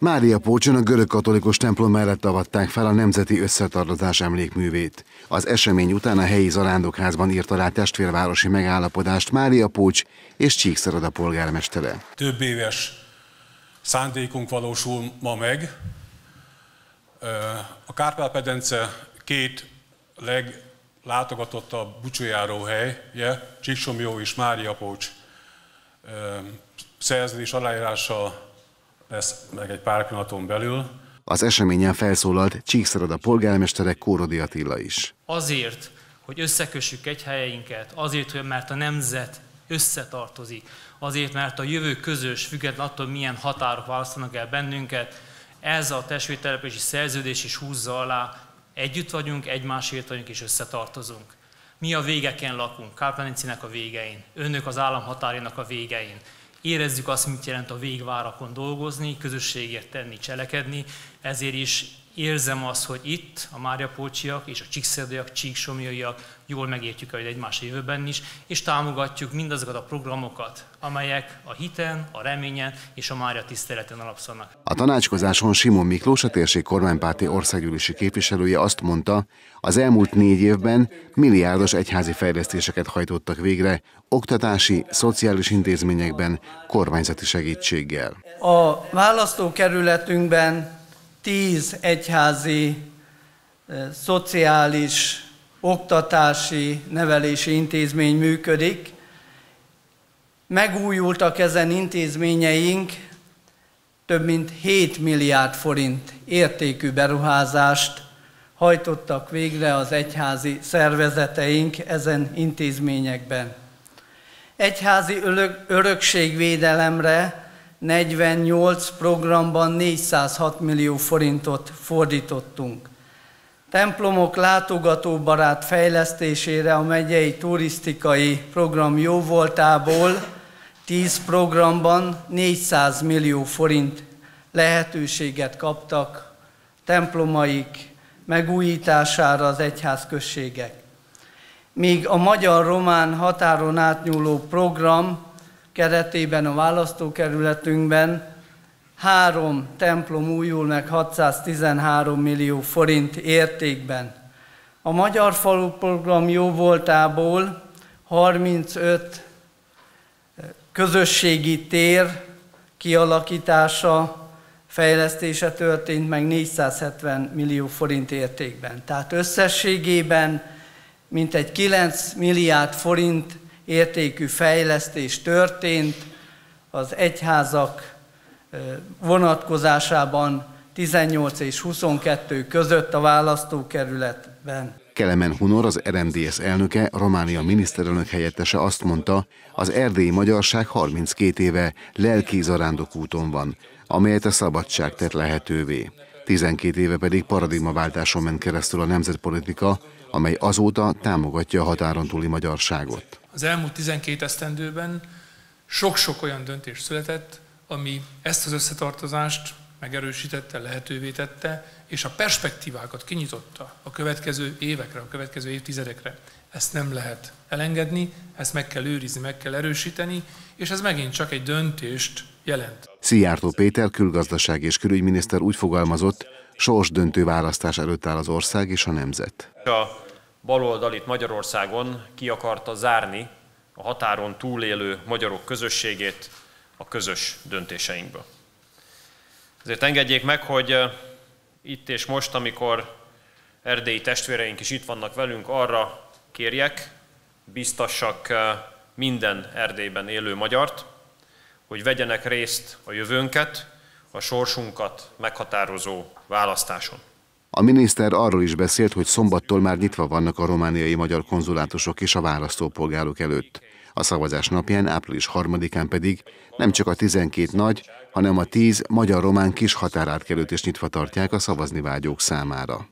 Mária Pócson a görög katolikus templom mellett avatták fel a Nemzeti Összetartozás emlékművét. Az esemény után a helyi zarándokházban írta rá testvérvárosi megállapodást Mária Pócs és Csíkszereda polgármestere. Több éves szándékunk valósul ma meg. A Kárpál-pedence két leglátogatottabb bucsójáró helye, Csíksomjó és Mária Pócs szerződés aláírása lesz meg egy pár pillanaton belül. Az eseményen felszólalt Csíkszereda polgármestere Kórodi Attila is. Azért, hogy összekössük egy helyeinket, azért, hogy mert a nemzet összetartozik, azért, mert a jövő közös, független attól, milyen határok választanak el bennünket, ez a testvértelepési szerződés is húzza alá, együtt vagyunk, egymásért vagyunk és összetartozunk. Mi a végeken lakunk, Kárpánincinek a végein, önök az állam határénak a végein érezzük azt, mit jelent a végvárakon dolgozni, közösségért tenni, cselekedni, ezért is érzem azt, hogy itt a Mária Pócsiak és a Csíkszerdaiak, Csíksomjaiak jól megértjük hogy egymás jövőben is, és támogatjuk mindazokat a programokat, amelyek a hiten, a reményen és a Mária tiszteleten alapszanak. A tanácskozáson Simon Miklós, a térség kormánypárti országgyűlési képviselője azt mondta, az elmúlt négy évben milliárdos egyházi fejlesztéseket hajtottak végre oktatási, szociális intézményekben kormányzati segítséggel. A választókerületünkben tíz egyházi szociális, oktatási, nevelési intézmény működik. Megújultak ezen intézményeink, több mint 7 milliárd forint értékű beruházást hajtottak végre az egyházi szervezeteink ezen intézményekben. Egyházi örökségvédelemre 48 programban 406 millió forintot fordítottunk. Templomok látogatóbarát fejlesztésére a megyei turisztikai program jóvoltából 10 programban 400 millió forint lehetőséget kaptak templomaik megújítására az egyházközségek. Míg a magyar-román határon átnyúló program keretében a választókerületünkben három templom újul meg 613 millió forint értékben. A Magyar Falu Program jó voltából 35 közösségi tér kialakítása, fejlesztése történt meg 470 millió forint értékben. Tehát összességében mintegy 9 milliárd forint értékű fejlesztés történt az egyházak vonatkozásában 18 és 22 között a választókerületben. Kelemen Hunor, az RMDS elnöke, Románia miniszterelnök helyettese azt mondta, az erdélyi magyarság 32 éve lelki zarándok úton van, amelyet a szabadság tett lehetővé. 12 éve pedig paradigmaváltáson ment keresztül a nemzetpolitika, amely azóta támogatja a határon túli magyarságot. Az elmúlt 12 esztendőben sok-sok olyan döntés született, ami ezt az összetartozást megerősítette, lehetővé tette, és a perspektívákat kinyitotta a következő évekre, a következő évtizedekre. Ezt nem lehet elengedni, ezt meg kell őrizni, meg kell erősíteni, és ez megint csak egy döntést jelent. Szijjártó Péter külgazdaság és külügyminiszter úgy fogalmazott, sors döntő választás előtt áll az ország és a nemzet. A baloldal itt Magyarországon ki akarta zárni a határon túlélő magyarok közösségét a közös döntéseinkből. Ezért engedjék meg, hogy itt és most, amikor erdélyi testvéreink is itt vannak velünk, arra kérjek, biztassak minden Erdélyben élő magyart, hogy vegyenek részt a jövőnket, a sorsunkat meghatározó választáson. A miniszter arról is beszélt, hogy szombattól már nyitva vannak a romániai magyar konzulátusok és a választópolgárok előtt. A szavazás napján, április 3-án pedig nem csak a 12 nagy, hanem a 10 magyar-román kis határátkelőt is nyitva tartják a szavazni vágyók számára.